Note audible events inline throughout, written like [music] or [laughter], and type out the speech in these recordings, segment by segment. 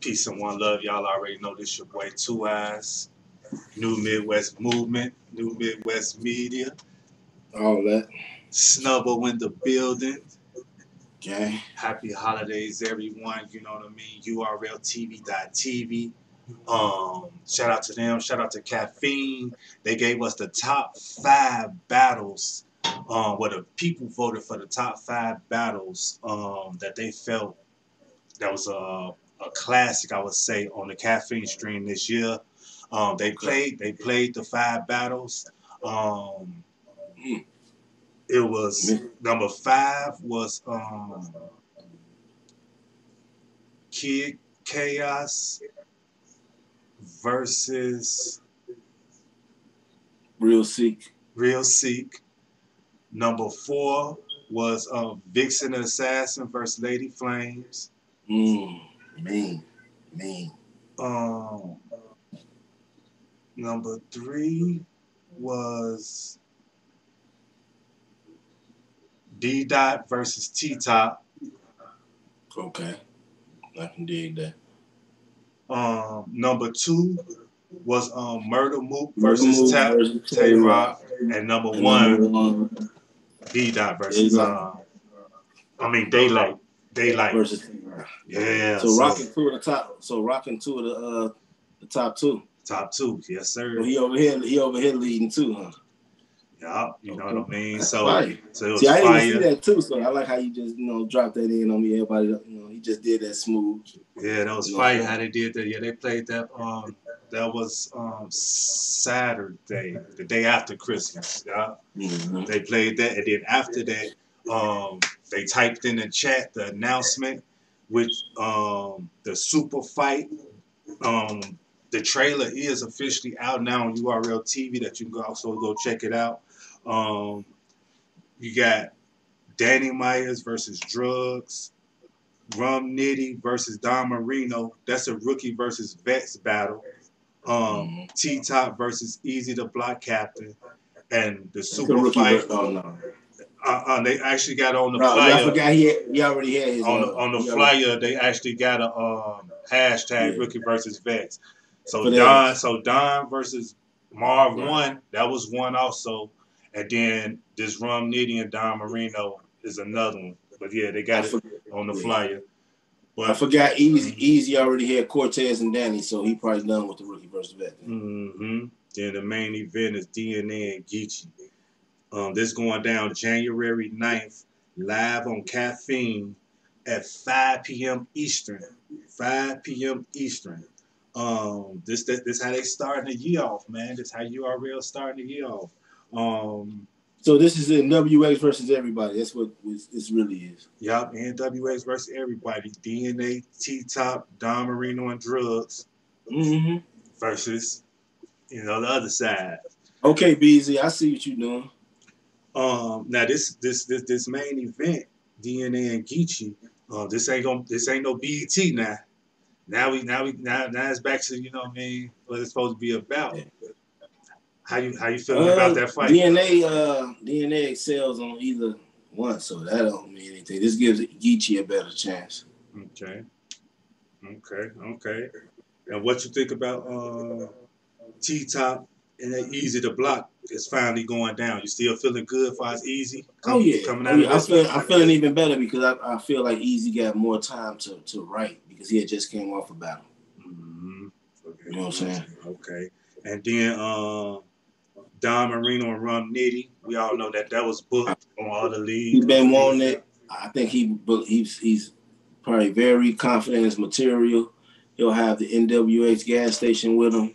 Peace and one love. Y'all already know this your boy Two Eyes. New Midwest Movement, New Midwest Media. All that. Snubble in the building. Okay. Happy holidays, everyone. You know what I mean? URLTV.tv. Um, shout out to them. Shout out to Caffeine. They gave us the top five battles. Um, where the people voted for the top five battles um, that they felt that was a, a classic, I would say, on the Caffeine stream this year. Um, they played. They played the five battles. Um, it was number five was um, Kid Chaos versus Real Seek. Real Seek. Number four was um, Vixen Assassin versus Lady Flames. Mm, mean, mean. Um, number three was D Dot versus T Top. Okay. I can dig that. Um, number two was um, Murda Mook versus Mook Tap Tay Tay Rock, and number And one one D Dot versus um, I mean Daylyt, Daylyt. versus Yeah, So, so- rocking two of the top. So rocking two of the uh the top two. Top two, yes sir. So he over here. He over here leading too, huh? Yeah, you know what I mean. So, fire. so it was See, I didn't see that too. So I like how you just you know dropped that in on me. Everybody, you know, he just did that smooth. Yeah, that was You know, how they did that. Yeah, they played that. Um, that was um Saturday, the day after Christmas. Yeah, Mhm. they played that, and then after that, um, they typed in the chat the announcement with um the super fight. Um, the trailer is officially out now on URL TV that you can also go check it out. Um, you got Danny Myers versus Drugs. Rum Nitty versus Don Marino. That's a rookie versus vets battle. Um, Mhm. T Top versus Easy the Block Captain. And the That's super rookie fight. Oh no. Uh, uh, they actually got on the No, I flyer. forgot he had, he already had his On the, uh, on the he already- flyer, they actually got a um, hashtag Yeah. rookie versus vets. So For. Don, so Don versus Marv Right. one. That was one also. And then this Rum Nitty and Don Marino is another one. But yeah, they I, got it on the yeah. flyer. I forgot Easy. Easy already had Cortez and Danny, so he probably done with the rookie versus vet. hmm Then the main event is DNA and Geechi. Um, this going down January 9th, live on Caffeine at 5 p.m. Eastern. 5 p.m. Eastern. Um, this this, this how they starting the year off, man. This how URL starting the year off. Um, So this is NWX versus everybody. That's what this really is. yup, NWX versus everybody. DNA, T Top, Don Marino, and Drugs Mm-hmm. versus, you know, the other side. Okay, BZ, I see what you're doing. Um, now this this this this main event, DNA and Geechi, uh, this ain't gonna this ain't no BET now. Now we now we now now it's back to you know what I mean what it's supposed to be about. How you how you feeling Uh, about that fight? DNA, uh, DNA excels on either one, so that don't mean anything. This gives Geechi a better chance. Okay, okay, okay. And what you think about uh, T Top and that Easy to Block is finally going down? You still feeling good for us Easy? Oh yeah, coming Oh, yeah. of I'm feeling. I'm feeling even better because I, I feel like Easy got more time to, to write because he had just came off a battle. hmm Okay. You know what I'm saying? Okay. And then uh, Don Marino and Rum Nitty, we all know that that was booked on all the leagues. He's been wanting it. I think he he's he's probably very confident in his material. He'll have the NWH gas station with him.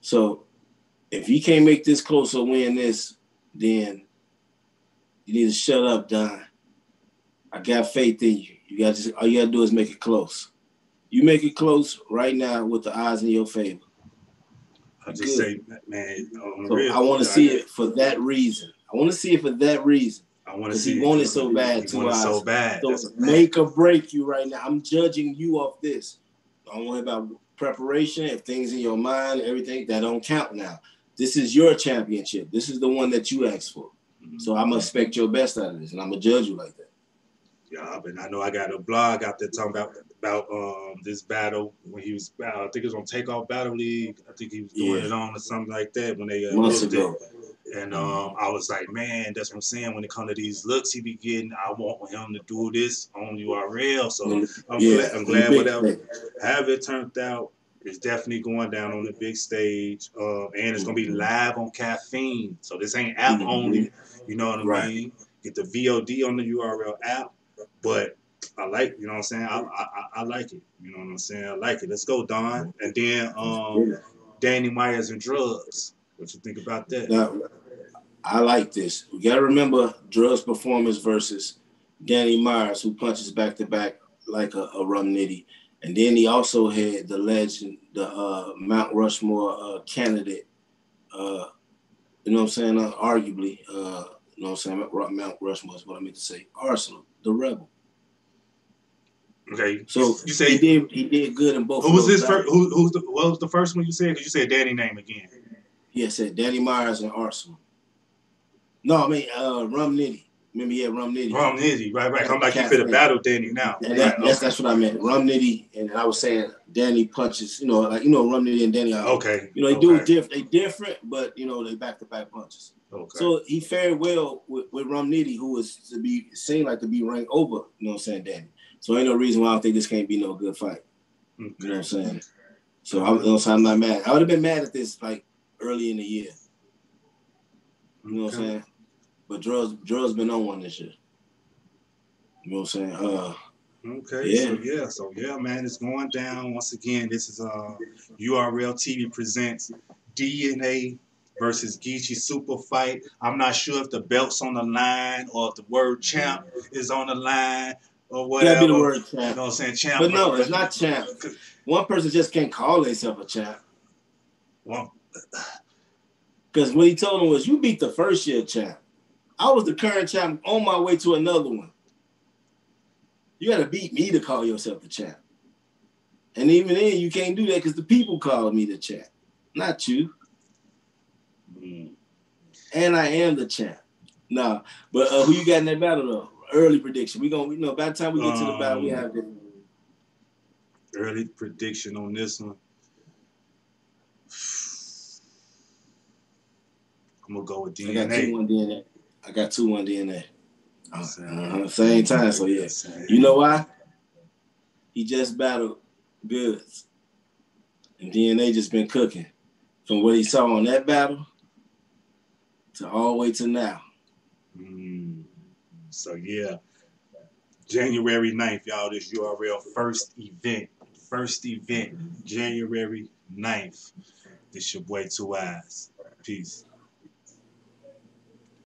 So if he can't make this close or win this, then you need to shut up, Don. I got faith in you. You got to all you gotta do is make it close. You make it close right now with the odds in your favor. I just say, man, So real, I want to see it for that reason. I want to see it for that reason. I want to see he it. wanted so bad He wanted so bad. So That's make or break you right now. I'm judging you off this. I don't worry about preparation. If things in your mind, everything that don't count now. This is your championship. This is the one that you asked for. Mhm. So I'm gonna expect your best out of this, and I'm gonna judge you like that. Yeah, but I know I got a blog out there talking about about um this battle when he was uh, I think it was on Takeoff Battle League. I think he was doing Yeah. it on or something like that when they uh, Months booked it. And um, I was like, man, that's what I'm saying. When it comes to these looks he be getting, I want him to do this on URL. So When- I'm yeah, glad, I'm glad whatever however it turned out, it's definitely going down on the big stage. Uh, and it's gonna be Mhm. live on caffeine. So this ain't app Mhm. only. You know what I Right. mean? Get the VOD on the URL app. But I like, you know what I'm saying? I, I I- like it. You know what I'm saying? I like it. Let's go, Don. And then um Danny Myers and drugs. What you think about that? Now, I like this. We got to remember Drugs performance versus Danny Myers, who punches back to back like a, a rum nitty. And then he also had the legend, the uh, Mount Rushmore uh, candidate. Uh, you know what I'm saying? Uh, arguably, uh, you know what I'm saying? Mount Mount Rushmore is what I meant to say. Arsonal, the rebel. Okay. So you say he did he did good in both. who was this first? Who, who's the what was the first one you said? Because you said Danny name again. Yeah, said Danny Myers and Arsonal. No, I mean uh, Rum Nitty. Remember, yeah, Rum Nitty. Rum Nitty, right, right. I'm like you fit a battle Danny now. And Right, that, that's, okay. that's what I meant. Rum Nitty, and I was saying Danny punches. You know, like you know, Rum Nitty and Danny. Are, Okay. You know, they do okay. it diff. They different, but you know, they back to back punches. Okay. So he fared well with, with Rum Nitty, who was to be seen like to be ranked over. You know what I'm saying, Danny. So ain't no reason why I don't think this can't be no good fight. You know what I'm saying? So know, so I'm not mad. I would have been mad at this like early in the year. You know what I'm saying? But drugs, drugs been on one this year. You know what I'm saying? Uh, Okay, Yeah. so yeah, so yeah, man, it's going down once again. This is uh URL TV presents DNA versus Geechi Super Fight. I'm not sure if the belt's on the line or if the word champ is on the line or whatever. gotta be the word champ. You know what I'm saying? Champ. But no, it's not champ. One person just can't call himself a champ. Well, Because what he told him was, you beat the first year champ. I was the current champ on my way to another one. You got to beat me to call yourself the champ. And even then, you can't do that because the people called me the champ, not you. mm, And I am the champ. Nah, but uh, who you got in that battle though? Early prediction. We gonna, you know, by the time we get to the battle, we Um, have the early prediction on this one. [sighs] I'm gonna go with I got two one DNA. I got two one DNA. Uh, Same. uh-huh, Same time, so yeah. You know why? He just battled goods. And DNA just been cooking. From what he saw on that battle to all the way to now. Mm. So yeah, January 9th, y'all. This URL first event, first event, January 9th. This your boy Two Eyes. Peace.